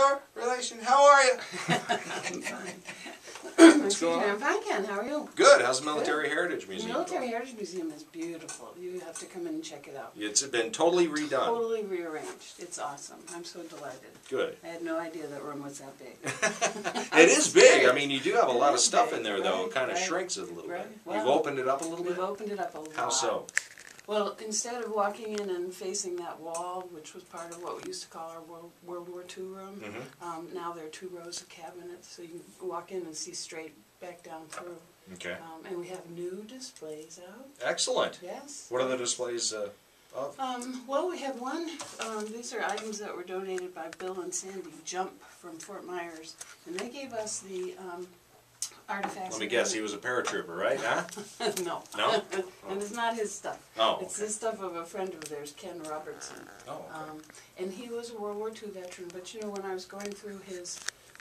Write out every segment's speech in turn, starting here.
no relation. How are you? I'm fine. What's going on? I'm fine, Ken. How are you? Good. How's the Military Heritage Museum? The Museum? Military going? Heritage Museum is beautiful. You have to come in and check it out. It's been totally redone. Totally rearranged. It's awesome. I'm so delighted. Good. I had no idea that room was that big. It is big. I mean, you do have a It lot of stuff big, in there, though. It kind of right, shrinks it a little right. bit. You've opened it up a little bit. We've opened it up a lot. How so? Well, instead of walking in and facing that wall, which was part of what we used to call our World, World War II room, Mhm. um, now there are two rows of cabinets, so you can walk in and see straight back down through. Okay. Um, and we have new displays out. Excellent. Yes. What are the displays uh, of? Um, well, we have one. Um, these are items that were donated by Bill and Sandy Jump from Fort Myers, and they gave us the um, artifacts. Let me guess. He was a paratrooper, right? Huh? no. No? and it's not his stuff. Oh. It's Okay. the stuff of a friend of theirs, Ken Robertson. Oh. Okay. Um, and he was a World War II veteran, but you know, when I was going through his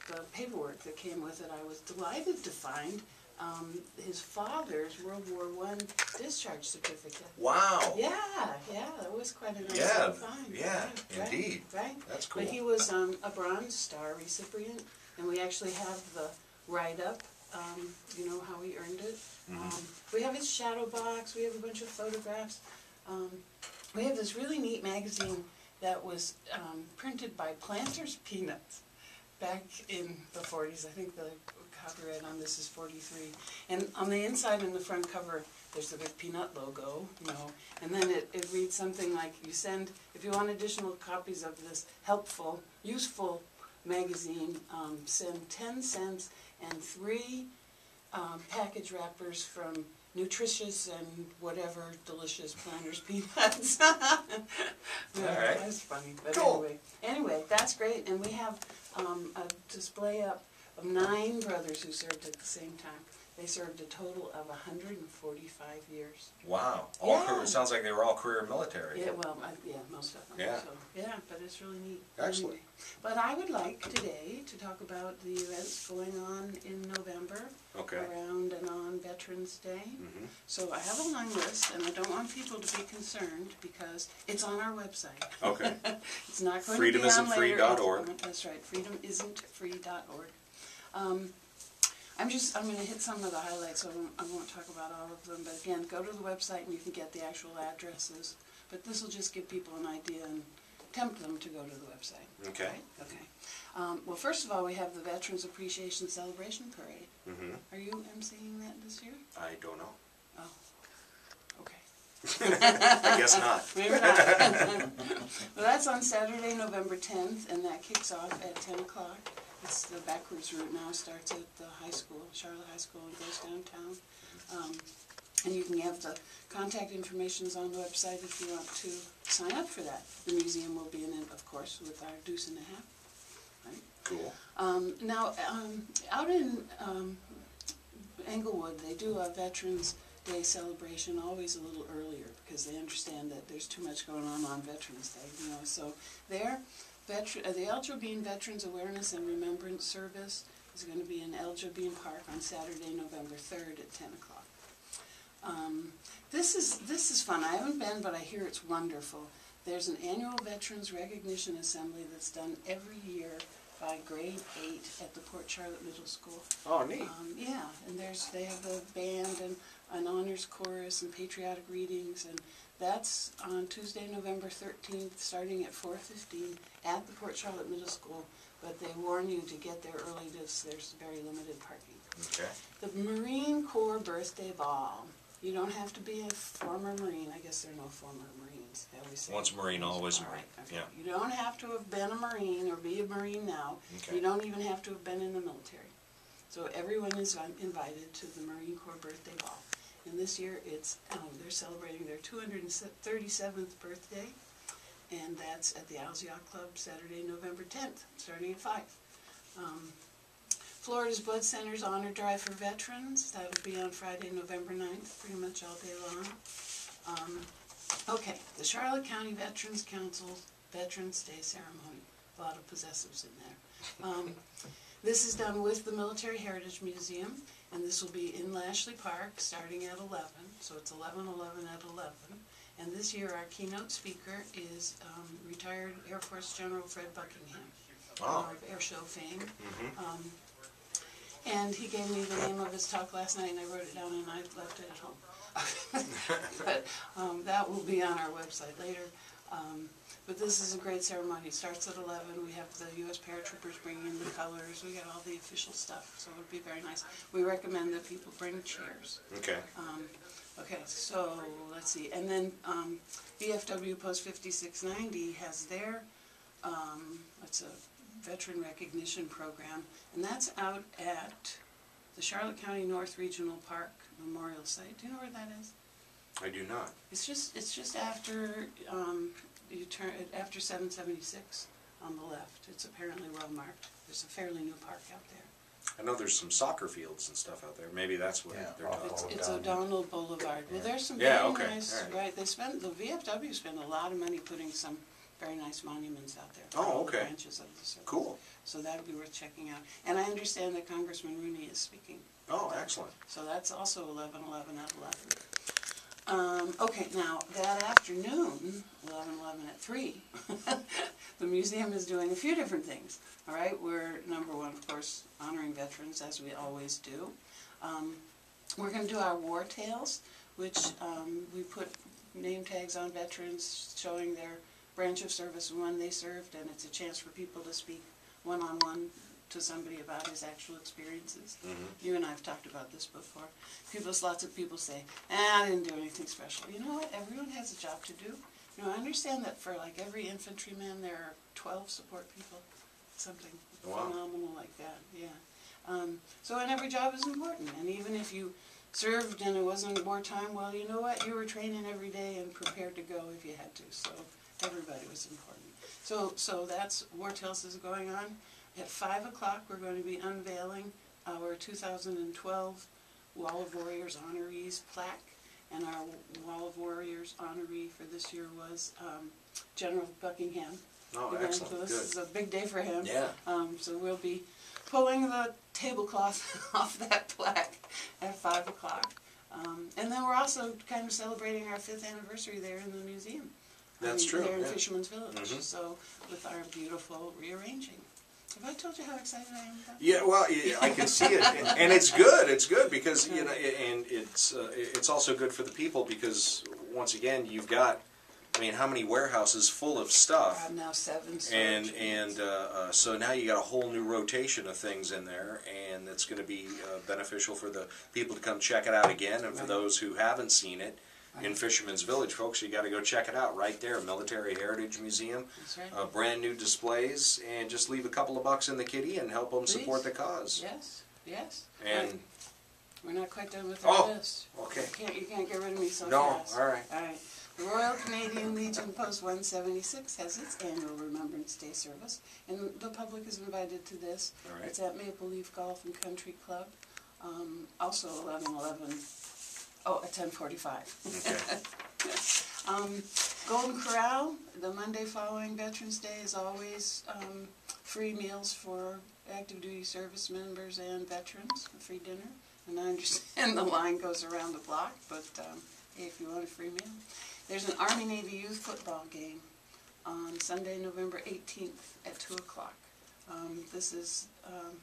the paperwork that came with it, I was delighted to find um, his father's World War One discharge certificate. Wow. Yeah, yeah, that was quite a nice Yeah, find. yeah, right, right, indeed. Right. That's cool. But he was um, a Bronze Star recipient, and we actually have the write-up, um, you know, how he earned it. Mm-hmm. Um, we have his shadow box, we have a bunch of photographs. Um, we have this really neat magazine that was um, printed by Planters Peanuts back in the 40s. I think the copyright on this is 43. And on the inside and the front cover, there's the big peanut logo, you know, and then it, it reads something like, you send, if you want additional copies of this helpful, useful magazine, um, send 10 cents and three um, package wrappers from nutritious and whatever delicious Planters Peanuts. Yeah, right. That's funny, but Cool. anyway. Anyway, that's great, and we have um, a display up of nine brothers who served at the same time. They served a total of hundred and forty-five years. Wow. All Yeah. career, sounds like they were all career military. Yeah, well, I, yeah, most of them. Yeah. So, yeah, but it's really neat. Excellent. Anyway. But I would like today to talk about the events going on in November Okay. around and on Veterans Day. Mhm. So I have a long list, and I don't want people to be concerned because it's on our website. Okay. It's not going to be on later. Freedomisn'tfree.org. That's right, freedomisn'tfree.org. Um, I'm just, I'm gonna hit some of the highlights, so I won't, I won't talk about all of them, but again, go to the website and you can get the actual addresses. But this will just give people an idea and tempt them to go to the website. Okay. Okay. Um, well, first of all, we have the Veterans Appreciation Celebration Parade. Mm-hmm. Are you emceeing that this year? I don't know. Oh, okay. I guess not. Maybe not. well, that's on Saturday, November 10th, and that kicks off at 10 o'clock. It's the backwards route now, starts at the high school, Charlotte High School, and goes downtown. Um, and you can have the contact informations on the website if you want to sign up for that. The museum will be in it, of course, with our deuce and a half. Right? Cool. Um, now, um, out in um, Englewood, they do a Veterans Day celebration always a little earlier because they understand that there's too much going on on Veterans Day, you know. So their veteran, uh, the El Jobean Veterans Awareness and Remembrance Service is going to be in El Jobean Park on Saturday, November 3rd at 10 o'clock. Um, this is this is fun. I haven't been, but I hear it's wonderful. There's an annual Veterans Recognition Assembly that's done every year by grade eight at the Port Charlotte Middle School. Oh, neat. Um, yeah, and there's they have a band and an honors chorus and patriotic readings, and that's on Tuesday, November 13th, starting at 4:15 at the Port Charlotte Middle School. But they warn you to get there early. Because there's very limited parking. Okay. The Marine Corps Birthday Ball. You don't have to be a former Marine. I guess there are no former Marines. I always say. Once a Marine, always a All Marine. right, okay. Yeah. You don't have to have been a Marine or be a Marine now. Okay. You don't even have to have been in the military. So everyone is um, invited to the Marine Corps Birthday Ball. And this year it's, um, they're celebrating their 237th birthday. And that's at the Isles Yacht Club Saturday, November 10th, starting at 5. Um, Florida's Blood Center's Honor Drive for Veterans, that'll be on Friday, November 9th, pretty much all day long. Um, okay, the Charlotte County Veterans Council Veterans Day Ceremony, a lot of possessives in there. Um, this is done with the Military Heritage Museum, and this will be in Laishley Park, starting at 11, so it's 11, 11 at 11. And this year, our keynote speaker is um, retired Air Force General Fred Buckingham. Oh. Air Air Show fame. Mhm. Um, and he gave me the name of his talk last night, and I wrote it down, and I left it at home. but um, that will be on our website later. Um, but this is a great ceremony. It starts at 11. We have the U.S. paratroopers bringing in the colors. We got all the official stuff, so it would be very nice. We recommend that people bring chairs. Okay. Um, okay, so let's see, and then um, VFW Post 5690 has their, um, it's a veteran recognition program, and that's out at the Charlotte County North Regional Park Memorial Site. Do you know where that is? I do not. It's just, it's just after, um, you turn, after 776 on the left. It's apparently well marked. There's a fairly new park out there. I know there's some soccer fields and stuff out there. Maybe that's what Yeah, they're off talking It's, about. it's O'Donnell. O'Donnell Boulevard. Well, Yeah. there's some Yeah, very okay, nice, all right. right, they spend, the VFW spend a lot of money putting some very nice monuments out there. for Oh, all the okay. Branches of the service. Cool. So that'd be worth checking out. And I understand that Congressman Rooney is speaking, Oh, excellent. so that's also eleven eleven at eleven. Um, okay, now, that afternoon, eleven eleven at three, the museum is doing a few different things. All right, we're, number one, of course, honoring veterans, as we always do. Um, we're gonna do our war tales, which, um, we put name tags on veterans showing their branch of service and when they served, and it's a chance for people to speak one-on-one to somebody about his actual experiences. Mhm. You and I have talked about this before. People, lots of people say, ah, I didn't do anything special. You know what? Everyone has a job to do. You know, I understand that for like every infantryman, there are twelve support people, something Wow. phenomenal like that, yeah. Um, so, and every job is important, and even if you served and it wasn't wartime, well, you know what? You were training every day and prepared to go if you had to, so everybody was important. So, so that's, War Tales is going on. At five o'clock, we're going to be unveiling our two thousand and twelve Wall of Warriors honorees plaque. And our Wall of Warriors honoree for this year was, um, General Buckingham. Oh, Again, excellent. So this is a big day for him. Yeah. Um, so we'll be pulling the tablecloth off that plaque at five o'clock. Um, and then we're also kind of celebrating our fifth anniversary there in the museum. That's um, true, There in yeah. Fisherman's Village, Mhm. so with our beautiful rearranging. Have I told you how excited I am about that? Yeah, well, yeah, I can see it, and, and it's good. It's good because you know, and it's uh, it's also good for the people because once again, you've got, I mean, how many warehouses full of stuff, I'm now seven and and uh, uh, so now you got a whole new rotation of things in there, and it's going to be uh, beneficial for the people to come check it out again, and for Right. those who haven't seen it. In Fisherman's Village, folks, you got to go check it out right there, Military Heritage Museum. That's right. Uh, brand new displays, and just leave a couple of bucks in the kitty and help them support the cause. Yes, yes. And Right. We're not quite done with our Oh, list. okay. You can't, you can't get rid of me so No, fast. all right. All right. The Royal Canadian Legion Post 176 has its annual Remembrance Day service, and the public is invited to this. All right. It's at Maple Leaf Golf and Country Club, um, also 1111, oh, at 1045. Okay. Um, Golden Corral, the Monday following Veterans Day is always, um, free meals for active duty service members and veterans, a free dinner. And I understand the line goes around the block, but, um, hey, if you want a free meal. There's an Army Navy youth football game on Sunday, November eighteenth at two o'clock. Um, this is, um,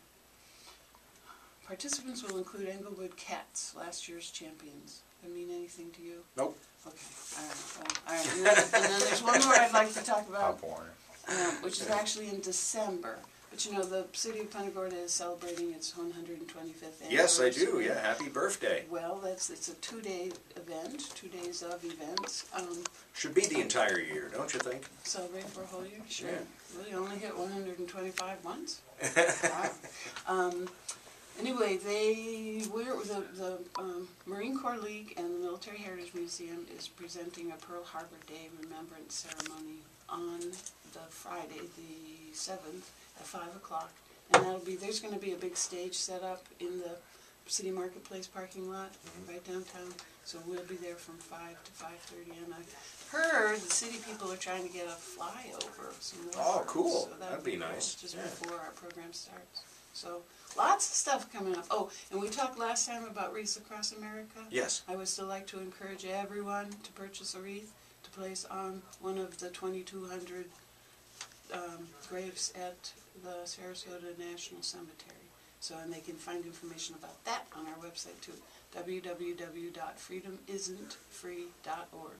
participants will include Englewood Cats, last year's champions. That mean anything to you? Nope. Okay, all right, well, all right. And then, and then there's one more I'd like to talk about, Pop um, which is actually in December. But you know, the city of Punta Gorda is celebrating its one hundred and twenty-fifth anniversary. Yes, I do. Yeah, happy birthday. Well, that's, it's a two-day event, two days of events. Um, Should be the entire year, don't you think? celebrate for a whole year, sure. Yeah. We only hit one hundred and twenty-five once. Wow. Um, anyway, they, we're, the, the, um, Marine Corps League and the Military Heritage Museum is presenting a Pearl Harbor Day Remembrance Ceremony on the Friday, the seventh, at five o'clock. And that'll be, there's gonna be a big stage set up in the city marketplace parking lot, right downtown. So we'll be there from five to five-thirty, and I've heard the city people are trying to get a flyover, some Oh, cool. so that'll That'd be cool, nice. Just Yeah. before our program starts. So, lots of stuff coming up. Oh, and we talked last time about wreaths across America. Yes. I would still like to encourage everyone to purchase a wreath to place on one of the twenty-two hundred um, graves at the Sarasota National Cemetery. So, and they can find information about that on our website too, www.freedomisn'tfree.org.